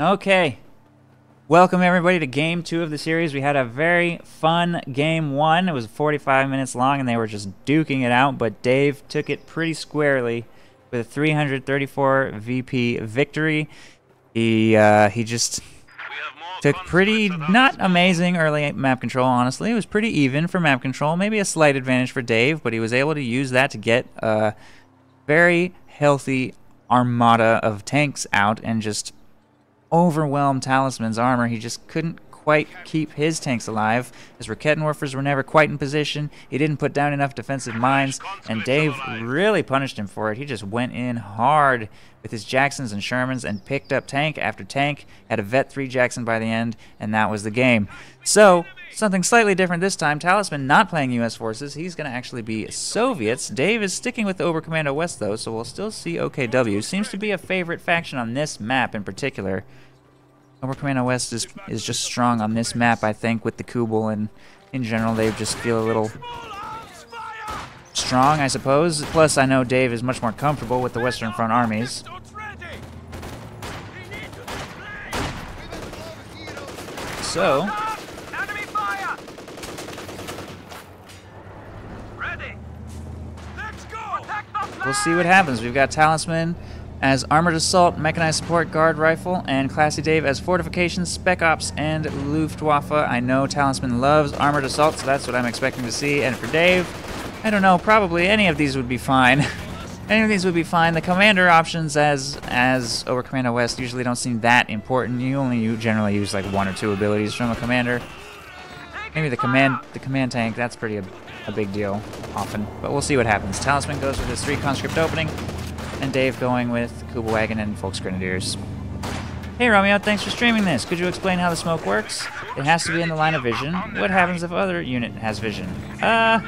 Okay. Welcome everybody to game two of the series. We had a very fun game one. It was 45 minutes long and they were just duking it out, but Dave took it pretty squarely with a 334 VP victory. He uh, he just took pretty not amazing early map control. Honestly, it was pretty even for map control. Maybe a slight advantage for Dave, but he was able to use that to get a very healthy armada of tanks out and just overwhelm Talisman's armor. He just couldn't quite keep his tanks alive. His Raketenwerfers were never quite in position. He didn't put down enough defensive mines, and Dave really punished him for it. He just went in hard with his Jacksons and Shermans and picked up tank after tank, had a Vet 3 Jackson by the end, and that was the game. So, something slightly different this time. Talisman not playing U.S. forces. He's going to actually be Soviets. Dave is sticking with Oberkommando West, though, so we'll still see OKW. Seems to be a favorite faction on this map in particular. Oberkommando West is, is just strong on this map, I think, with the Kubel, and in general, they just feel a little strong, I suppose. Plus, I know Dave is much more comfortable with the Western Front armies. So... We'll see what happens. We've got Talisman as Armored Assault, Mechanized Support, Guard Rifle, and Classy Dave as Fortifications, Spec Ops, and Luftwaffe. I know Talisman loves Armored Assault, so that's what I'm expecting to see. And for Dave, I don't know, probably any of these would be fine. any of these would be fine. The commander options as as Oberkommando West usually don't seem that important. You only you generally use like one or two abilities from a commander. Maybe the command the command tank, that's pretty a, big deal often. But we'll see what happens. Talisman goes with his three conscript opening and Dave going with Kubelwagen and Volksgrenadiers. Hey Romeo, thanks for streaming this. Could you explain how the smoke works? It has to be in the line of vision. What happens if other unit has vision? Uh...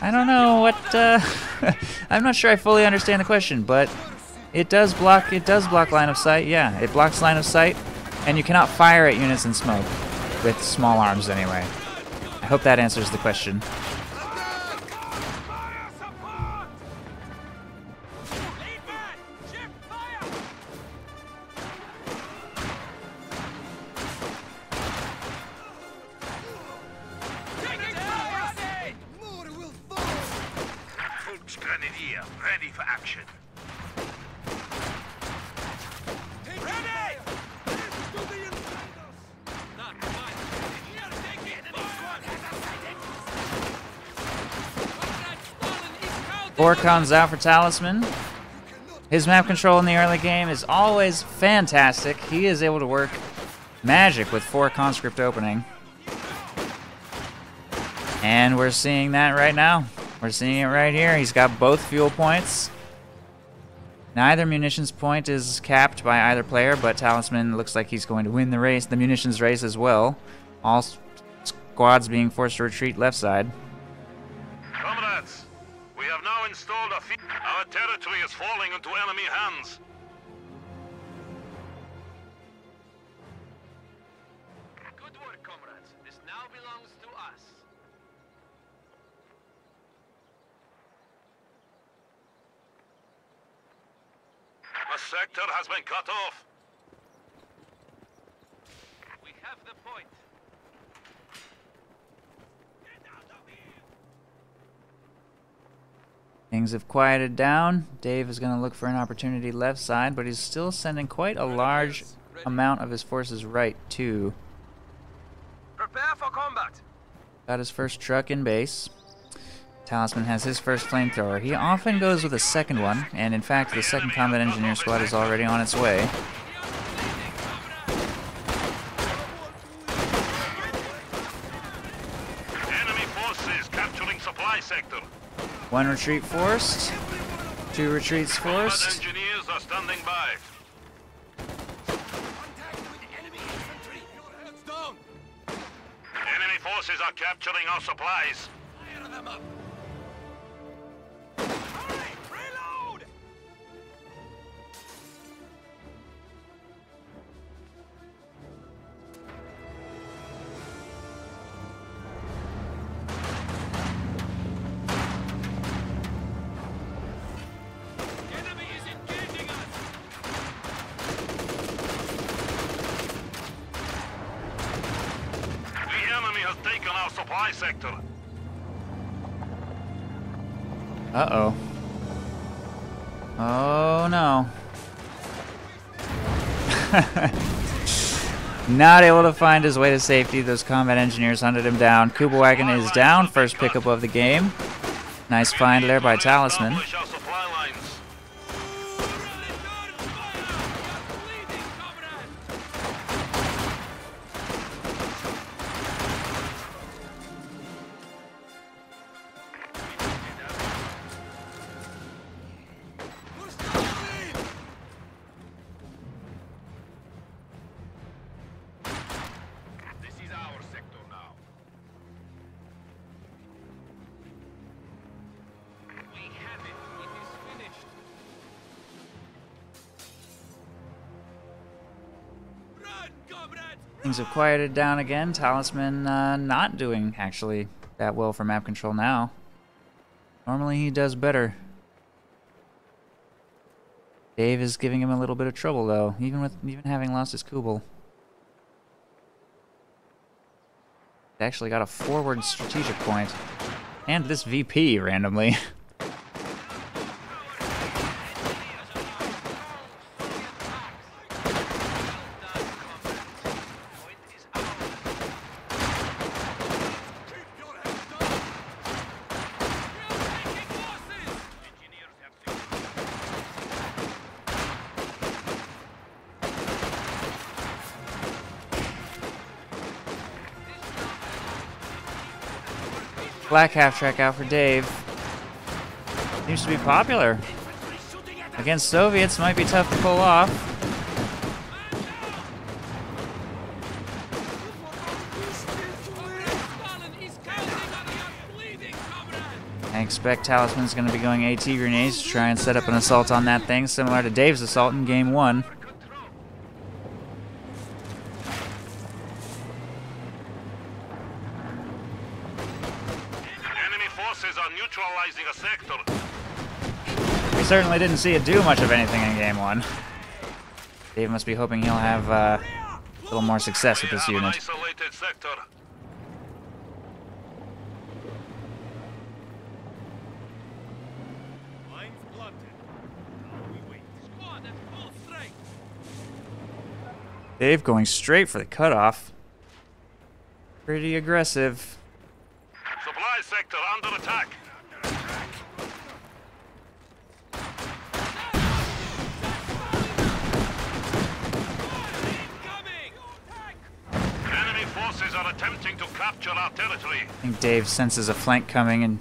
I don't know what, uh... I'm not sure I fully understand the question, but it does block, it does block line of sight, yeah. It blocks line of sight, and you cannot fire at units in smoke. With small arms, anyway. Hope that answers the question. Orcon's out for Talisman. His map control in the early game is always fantastic. He is able to work magic with four conscript opening. And we're seeing that right now. We're seeing it right here. He's got both fuel points. Neither munitions point is capped by either player, but Talisman looks like he's going to win the race, the munitions race as well. All squads being forced to retreat left side. Into enemy hands. Good work, comrades. This now belongs to us. A sector has been cut off. We have the point. Things have quieted down. Dave is going to look for an opportunity left side, but he's still sending quite a large amount of his forces right, too. Prepare for combat. Got his first truck in base. Talisman has his first flamethrower. He often goes with a second one, and in fact, the second combat engineer squad is already on its way. Enemy forces capturing supply sector. One retreat forced. Two retreats forced. engineers are standing by. Enemy forces are capturing our supplies. Uh-oh. Oh, no. Not able to find his way to safety. Those combat engineers hunted him down. Kubelwagen is down. First pickup of the game. Nice find there by Talisman. Things have quieted down again. Talisman uh, not doing, actually, that well for map control now. Normally he does better. Dave is giving him a little bit of trouble, though, even with even having lost his Kubel. Actually got a forward strategic point. And this VP, randomly. Black half track out for Dave. Seems to be popular. Against Soviets might be tough to pull off. I expect Talisman's going to be going AT grenades to try and set up an assault on that thing, similar to Dave's assault in game one. Enemy forces neutralizing a sector. We certainly didn't see it do much of anything in game one. Dave must be hoping he'll have uh, a little more success with this unit. isolated sector. Lines planted. Now we wait. Squad at full strength. Dave going straight for the cutoff. Pretty aggressive. Supply sector under attack. Incoming! Enemy forces are attempting to capture our territory. I think Dave senses a flank coming and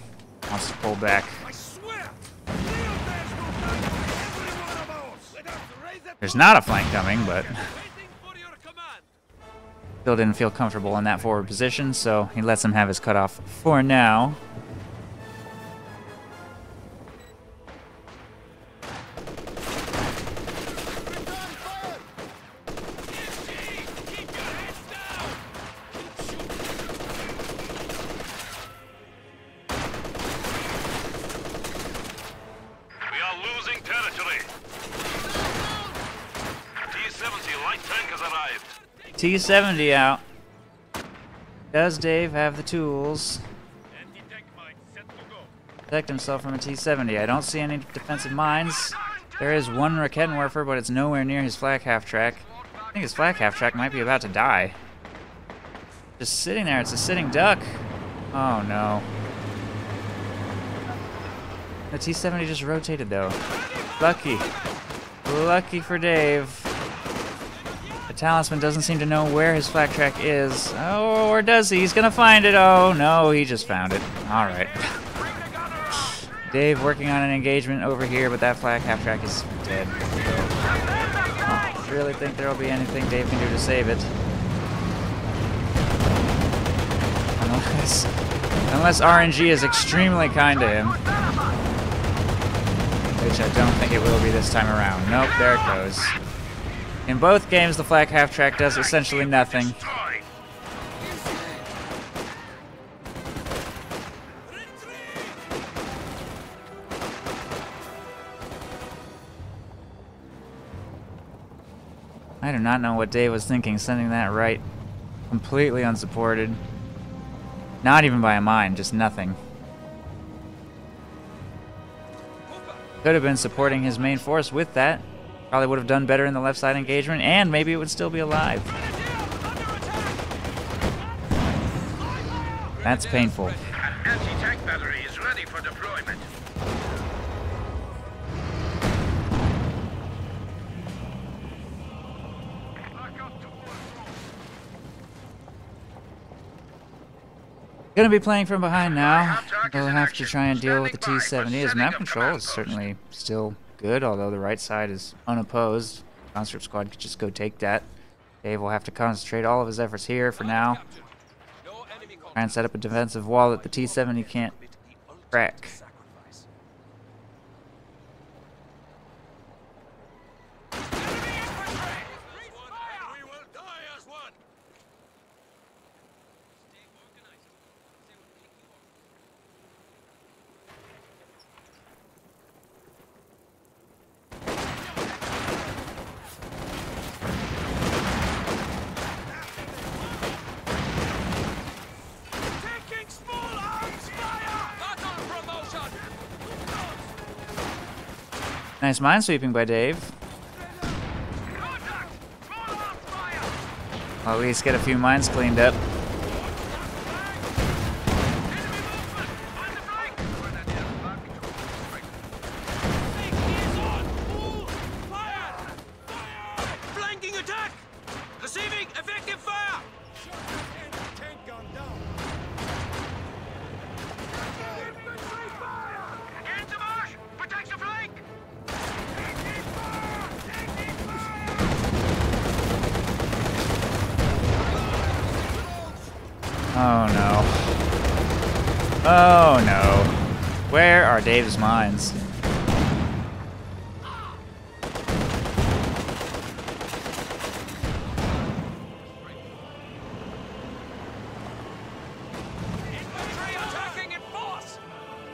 wants to pull back. I swear! Real there's no time for every one of ours! Let us raise it There's not a flank coming, but Waiting for your command! Still didn't feel comfortable in that forward position, so he lets him have his cutoff for now. T70 out. Does Dave have the tools protect himself from a T70? I don't see any defensive mines. There is one Raketenwerfer, but it's nowhere near his flak half track. I think his flak half track might be about to die. Just sitting there, it's a sitting duck. Oh no. The T70 just rotated though. Lucky. Lucky for Dave. Talisman doesn't seem to know where his flak track is. Oh, or does he? He's gonna find it. Oh, no, he just found it. Alright. Dave working on an engagement over here, but that flak half track is dead. I don't really think there will be anything Dave can do to save it. Unless, unless RNG is extremely kind to him. Which I don't think it will be this time around. Nope, there it goes. In both games, the flak half track does essentially nothing. I do not know what Dave was thinking, sending that right completely unsupported. Not even by a mine, just nothing. Could have been supporting his main force with that. Probably would have done better in the left side engagement, and maybe it would still be alive. That's painful. Anti-tank battery is ready for deployment. Gonna be playing from behind now. We'll have to try and deal with the T-70. as map control is certainly still good, although the right side is unopposed. Conscript squad could just go take that. Dave will have to concentrate all of his efforts here for now. Try and set up a defensive wall that the T-70 can't crack. We will die as one. Taking small arms fire! Battle promotion! Nice minesweeping by Dave. I'll at least get a few mines cleaned up.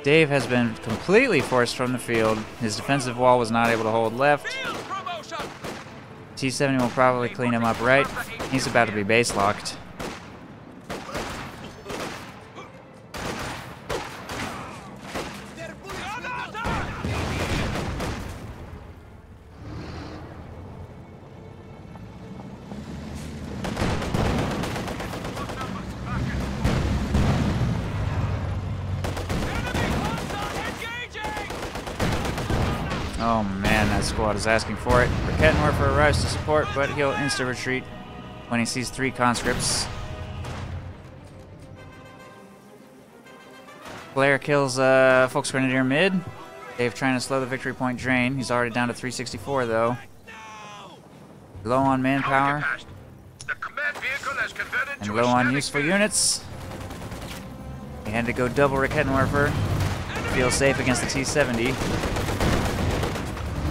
Dave has been completely forced from the field. His defensive wall was not able to hold left. T-70 will probably clean him up right. He's about to be base locked. Oh man, that squad is asking for it. Kettenwerfer arrives to support, but he'll insta-retreat when he sees three conscripts. Blair kills uh, Volksgrenadier mid. Dave trying to slow the victory point drain. He's already down to 364 though. Low on manpower and low on useful units. He had to go double Raketenwerfer. Feel safe against the T-70.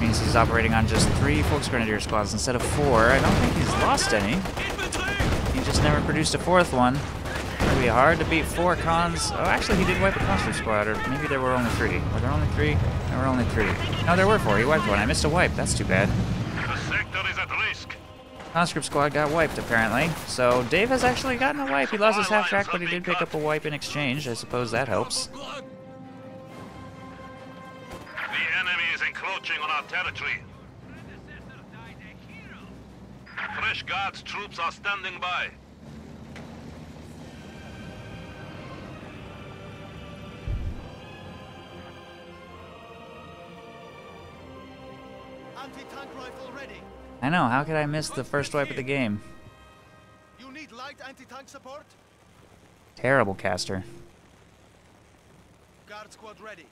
Means he's operating on just three Volksgrenadier squads instead of four. I don't think he's lost any. He just never produced a fourth one. It'd be hard to beat four cons. Oh, actually, he did wipe a conscript squad, or maybe there were only three. Were there only three? There were only three. No, there were four. He wiped one. I missed a wipe. That's too bad. The sector is at risk. Conscript squad got wiped, apparently. So Dave has actually gotten a wipe. He lost his half track, but he did pick up a wipe in exchange. I suppose that helps. Encroaching on our territory. Fresh guards troops are standing by. Anti-tank rifle ready. I know. How could I miss the first wipe of the game? You need light anti-tank support? Terrible caster. Guard squad ready.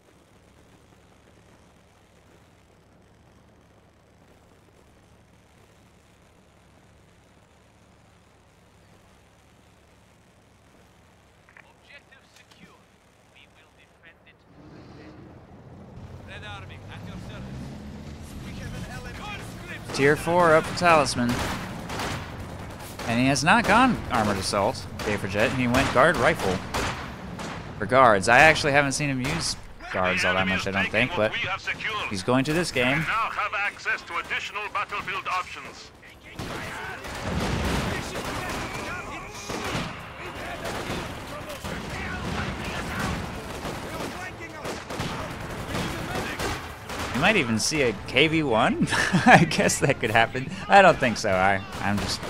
Objective secure. We will defend it to the death. Red Army, at your service. We have an LMG. Conscripts! Tier 4 up for Talisman. And he has not gone Armored Assault, Dave Jet. And he went Guard Rifle. For guards. I actually haven't seen him use guards all that much, I don't think, but he's going to this game. now have access to additional battlefield options. You might even see a KV-1. I guess that could happen. I don't think so. I, I'm just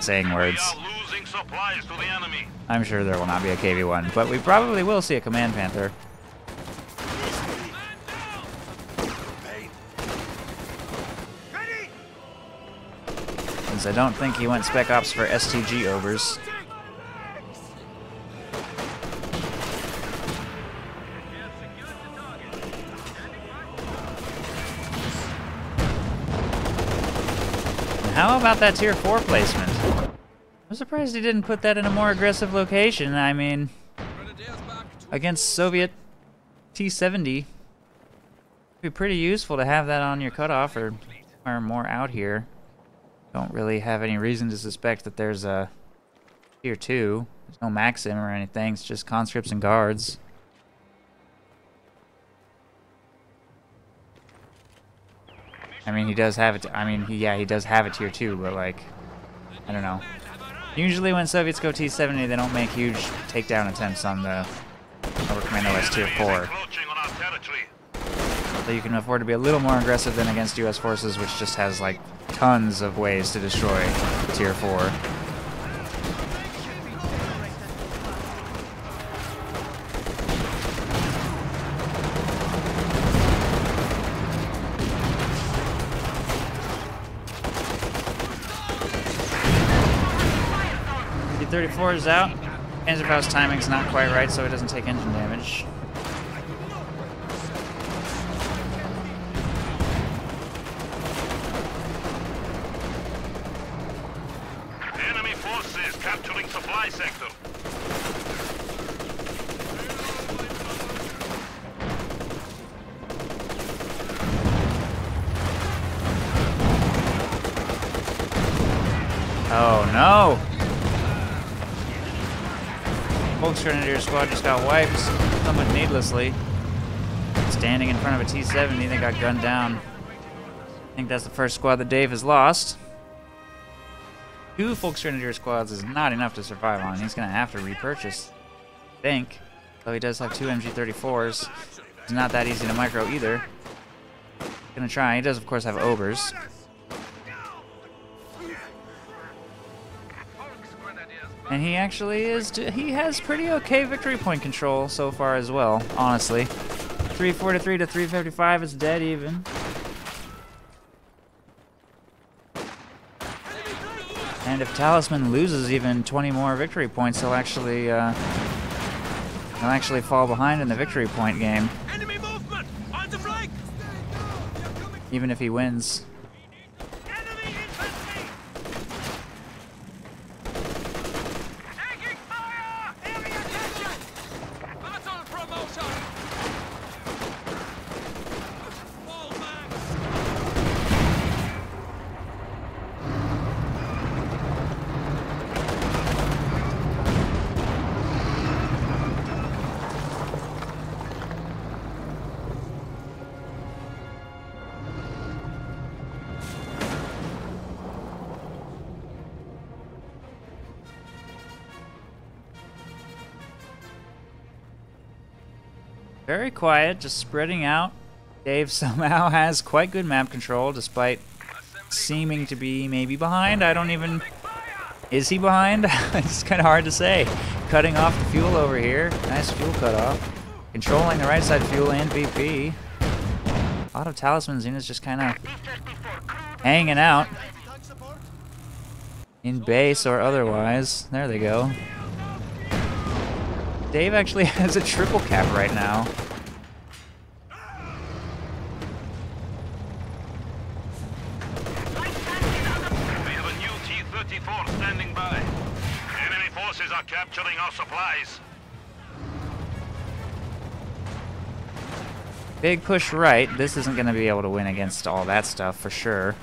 saying words. are losing supplies to the enemy. I'm sure there will not be a KV-1, but we probably will see a Command Panther. Since I don't think he went Spec Ops for STG overs. How about that tier 4 placement? I'm surprised he didn't put that in a more aggressive location. I mean, against Soviet T-70, it'd be pretty useful to have that on your cutoff or, or more out here. Don't really have any reason to suspect that there's a tier 2. There's no Maxim or anything, it's just conscripts and guards. I mean, he does have it. I mean, he, yeah, he does have a tier 2, but like, I don't know. Usually when Soviets go T-70, they don't make huge takedown attempts on the Oberkommando tier 4. is encroaching on our territory. So you can afford to be a little more aggressive than against US forces, which just has like tons of ways to destroy tier 4. T-34 is out. Panzerfaust's timing's not quite right, so it doesn't take engine damage. Enemy forces capturing supply sector. Oh no! Volksgrenadier squad just got wiped, somewhat needlessly. Standing in front of a T-70, they got gunned down. I think that's the first squad that Dave has lost. Two Volksgrenadier squads is not enough to survive on. He's gonna have to repurchase. I think. Though he does have two MG34s. It's not that easy to micro either. Gonna try. He does, of course, have ogres. And he actually is, he has pretty okay victory point control so far as well, honestly. 343 to 355 is dead even. And if Talisman loses even 20 more victory points, he'll actually, uh, he'll actually fall behind in the victory point game, Enemy movement! On the flank! even if he wins. Very quiet, just spreading out. Dave somehow has quite good map control despite seeming to be maybe behind. I don't even. Is he behind? it's kind of hard to say. Cutting off the fuel over here. Nice fuel cutoff. Controlling the right side fuel and VP. A lot of Talisman Xenas just kind of hanging out in base or otherwise. There they go. Dave actually has a triple cap right now. We have a new T-34 standing by. Enemy forces are capturing our supplies. Big push right. This isn't going to be able to win against all that stuff for sure.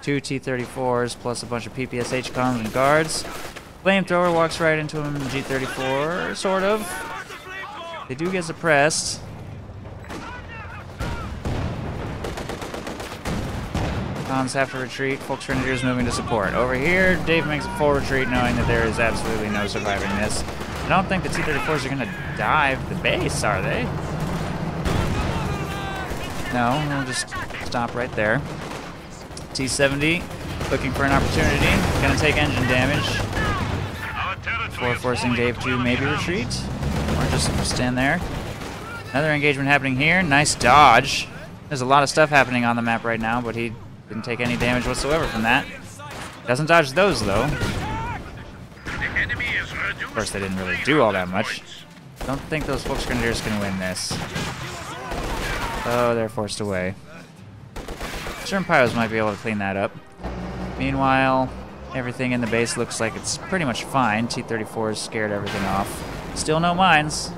Two T-34s plus a bunch of PPSH comms and guards. Flamethrower walks right into him T-34, sort of. They do get suppressed. Cons have to retreat. Volksgrenadiers moving to support. Over here, Dave makes a full retreat knowing that there is absolutely no surviving this. I don't think the T-34s are going to dive the base, are they? No, we'll just stop right there. T-70 looking for an opportunity. Gonna take engine damage before forcing Dave to maybe retreat. Or just stand there. Another engagement happening here. Nice dodge. There's a lot of stuff happening on the map right now, but he didn't take any damage whatsoever from that. Doesn't dodge those, though. Of course, they didn't really do all that much. Don't think those Volksgrenadiers can win this. Oh, they're forced away. Certain Pyros might be able to clean that up. Meanwhile, everything in the base looks like it's pretty much fine. T-34 has scared everything off. Still no mines.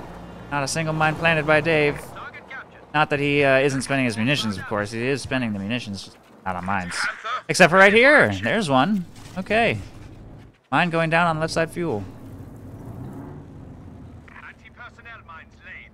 Not a single mine planted by Dave. Not that he uh, isn't spending his munitions, of course. He is spending the munitions, not on mines. Except for right here. There's one. Okay. Mine going down on left side fuel. Anti-personnel mines laid.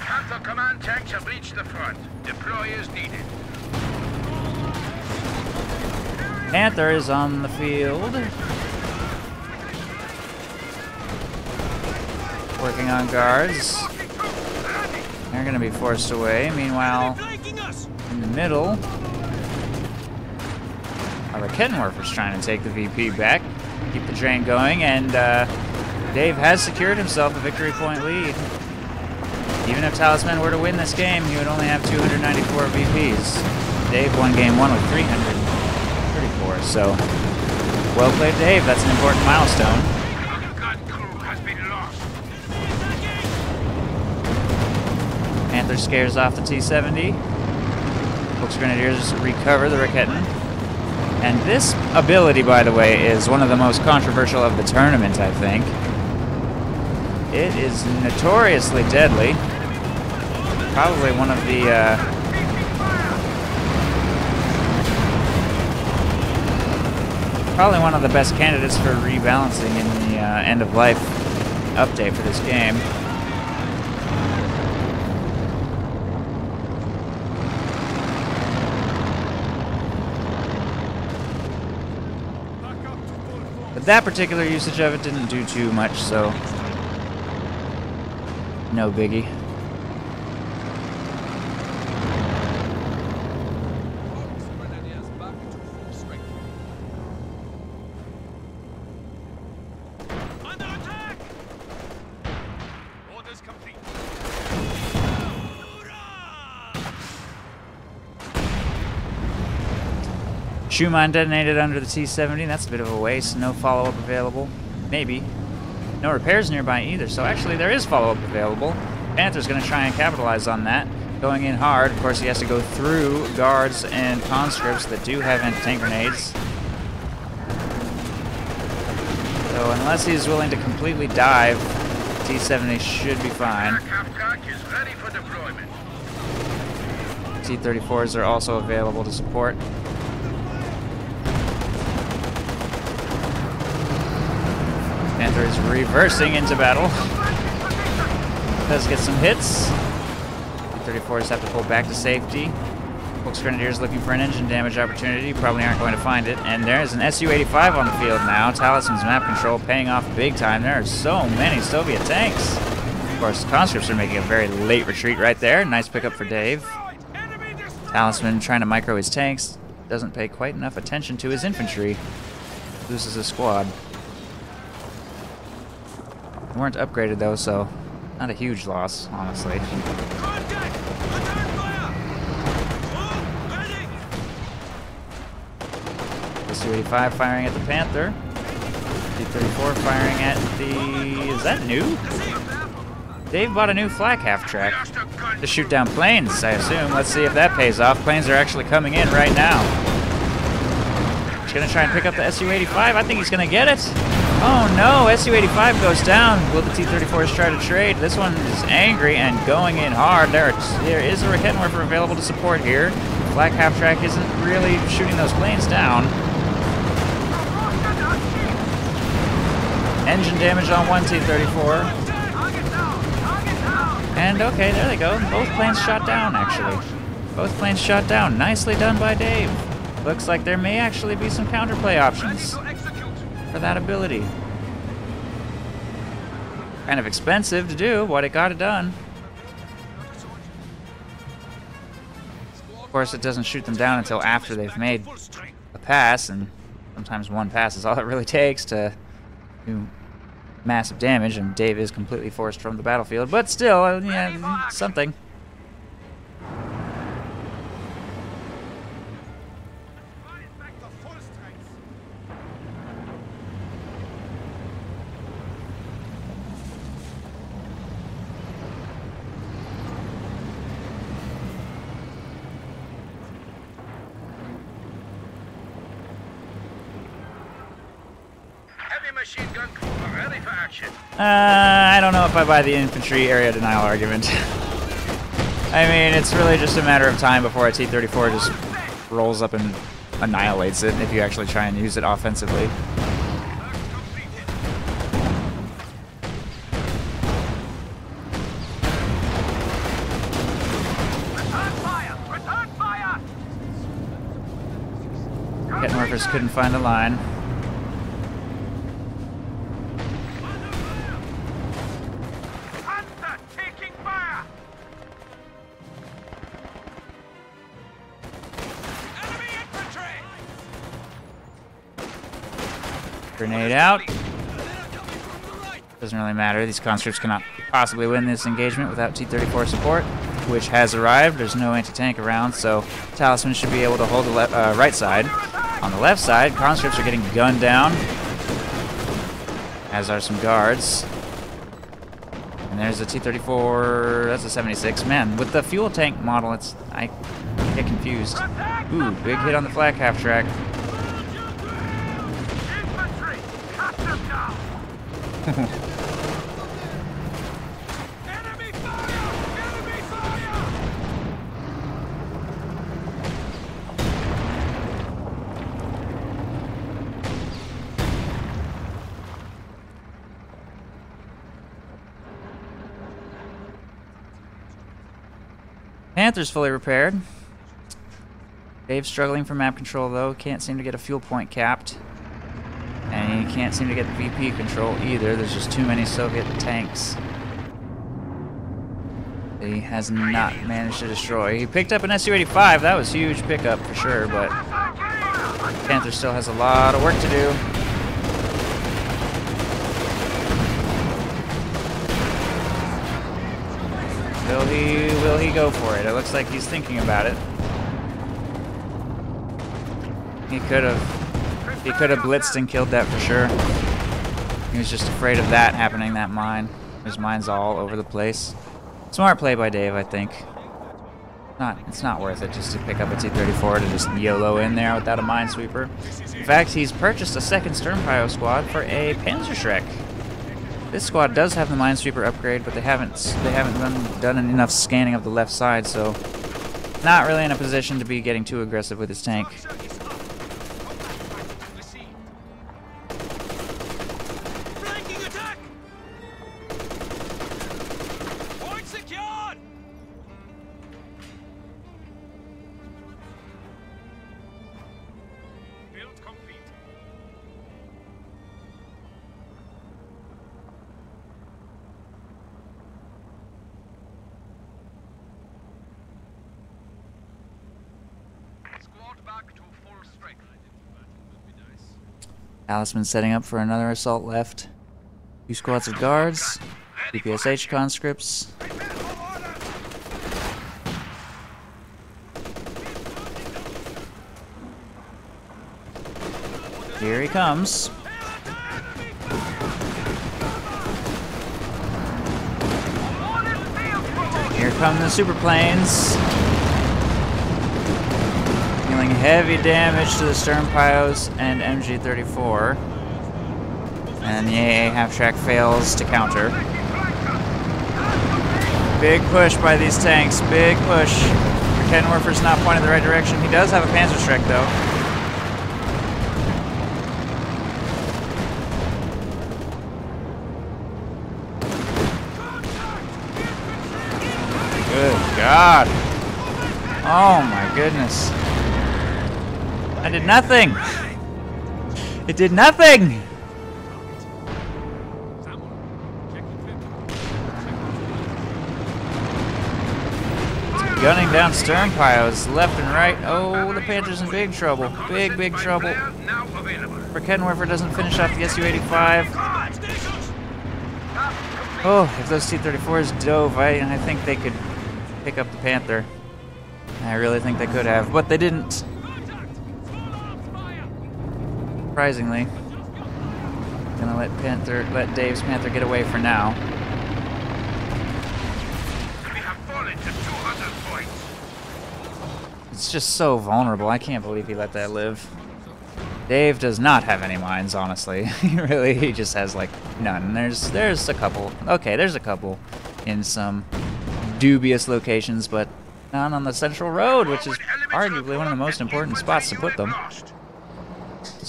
Panther command tanks have reached the front. Deploy is needed. Panther is on the field. Working on guards. They're going to be forced away. Meanwhile, in the middle, our is trying to take the VP back, keep the train going, and uh, Dave has secured himself a victory point lead. Even if Talisman were to win this game, he would only have 294 VPs. Dave won game one with 334, so well played, Dave. That's an important milestone. Panther scares off the T-70. Volksgrenadiers recover the Riketten. And this ability, by the way, is one of the most controversial of the tournament, I think. It is notoriously deadly. Probably one of the uh, probably one of the best candidates for rebalancing in the uh, end of life update for this game. But that particular usage of it didn't do too much, so no biggie. Mine detonated under the T-70. That's a bit of a waste. No follow-up available. Maybe. No repairs nearby either. So actually, there is follow-up available. Panther's going to try and capitalize on that. Going in hard. Of course, he has to go through guards and conscripts that do have anti-tank grenades. So unless he's willing to completely dive, T-70 should be fine. Aircraft track is ready for deployment. T-34s are also available to support. Panther is reversing into battle. Does get some hits. T-34s have to pull back to safety. Volksgrenadiers looking for an engine damage opportunity. Probably aren't going to find it. And there's an Su-85 on the field now. Talisman's map control paying off big time. There are so many Soviet tanks. Of course, conscripts are making a very late retreat right there. Nice pickup for Dave. Talisman trying to micro his tanks. Doesn't pay quite enough attention to his infantry. Loses a squad. They weren't upgraded though, so not a huge loss, honestly. Contact! Attack fire! Oh, ready! Su-85 firing at the Panther. T-34 firing at the... Is that new? Dave bought a new flak half track to shoot down planes, I assume. Let's see if that pays off. Planes are actually coming in right now. He's gonna try and pick up the Su-85. I think he's gonna get it. Oh no, Su-85 goes down. Will the T-34s try to trade? This one is angry and going in hard. There, there is a Raketenwerfer available to support here. Black half track isn't really shooting those planes down. engine damage on one T-34. Target down! Target down! And okay, there they go. Both planes shot down, actually. Both planes shot down. Nicely done by Dave. Looks like there may actually be some counterplay options! For that ability. Kind of expensive to do, but it got it done. Of course, it doesn't shoot them down until after they've made a pass, and sometimes one pass is all it really takes to do massive damage, and Dave is completely forced from the battlefield. But still, uh, yeah, something. Fire back to full strength! Heavy machine gun crew ready for action. Uh, I don't know if I buy the infantry area denial argument. I mean, it's really just a matter of time before a T-34 just rolls up and annihilates it if you actually try and use it offensively. Return fire! Return fire! Kettenwerfers couldn't find a line. Grenade out. Doesn't really matter. These conscripts cannot possibly win this engagement without T-34 support, which has arrived. There's no anti-tank around, so Talisman should be able to hold the uh, right side. On the left side, conscripts are getting gunned down, as are some guards. And there's a T-34. That's a 76. Man, with the fuel tank model, it's I get confused. Ooh, big hit on the flak half track. Infantry! Cut them down! Enemy fire! Enemy fire! Panther's fully repaired. Dave's struggling for map control though. Can't seem to get a fuel point capped. Can't seem to get the VP control either. There's just too many Soviet tanks. He has not managed to destroy. He picked up an Su-85. That was huge pickup for sure, but Panther still has a lot of work to do. Will he will he go for it? It looks like he's thinking about it. He could have he could have blitzed and killed that for sure. He was just afraid of that happening, that mine. His mine's all over the place. Smart play by Dave, I think. Not it's not worth it just to pick up a T-34 to just YOLO in there without a minesweeper. In fact, he's purchased a second Sturmpio squad for a Panzerschreck. This squad does have the Minesweeper upgrade, but they haven't they haven't done, done enough scanning of the left side, so not really in a position to be getting too aggressive with his tank. Alisman setting up for another assault left. Two squads of guards, DPSH conscripts. Here he comes. Here come the super planes heavy damage to the Sturmpios and MG34. And the AA half-track fails to counter. Big push by these tanks, big push. Kenworfer's not pointed the right direction. He does have a Panzerschreck though. Good God. Oh my goodness. Did nothing. It did nothing. Gunning down Sturmpios left and right. Oh, the Panthers in big trouble. Big, big trouble. Raketenwerfer doesn't finish off the Su-85. Oh, if those T-34s dove, I, I think they could pick up the Panther. I really think they could have, but they didn't. Surprisingly. Gonna let Panther, let Dave's Panther get away for now. We have fallen to 200 points. It's just so vulnerable. I can't believe he let that live. Dave does not have any mines, honestly. he really, he just has like none. There's, there's a couple. Okay, there's a couple in some dubious locations, but none on the central road, which is arguably one of the most important spots to put them. Lost.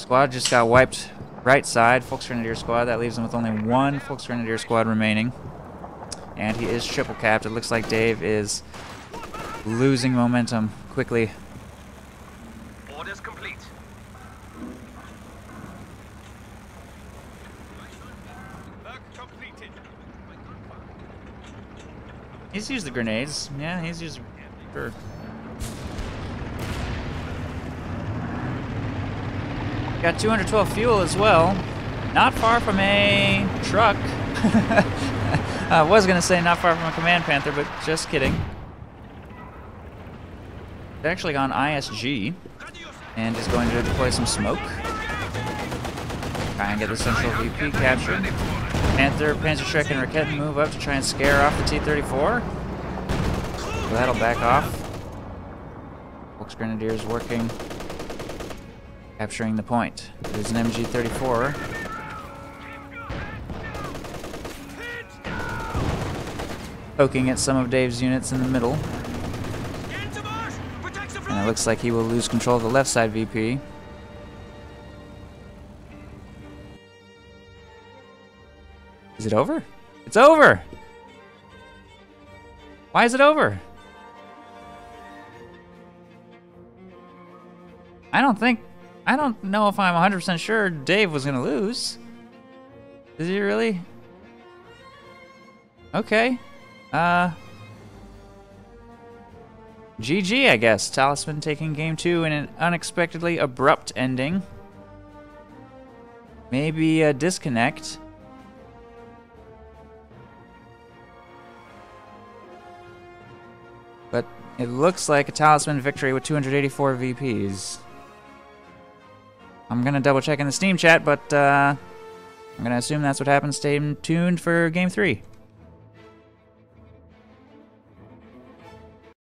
Squad just got wiped right side, Folks Volksgrenadier squad. That leaves them with only one Volksgrenadier squad remaining. And he is triple capped. It looks like Dave is losing momentum quickly. Orders complete. He's used the grenades. Yeah, he's used. Sure. Got 212 fuel as well. Not far from a truck. I was gonna say not far from a command panther, but just kidding. It's actually gone ISG and is going to deploy some smoke. Try and get the central VP captured. Panther, Panzerschreck, and Raketten move up to try and scare off the T-34. So that'll back off. Volksgrenadiers working, capturing the point. There's an MG-34. Poking at some of Dave's units in the middle. And it looks like he will lose control of the left side VP. Is it over? It's over! Why is it over? I don't think. I don't know if I'm 100% sure Dave was going to lose. Is he really? Okay. Uh. GG, I guess. Talisman taking game two in an unexpectedly abrupt ending. Maybe a disconnect. But it looks like a Talisman victory with 284 VPs. I'm gonna double check in the Steam chat, but uh, I'm gonna assume that's what happened. Stay tuned for game three.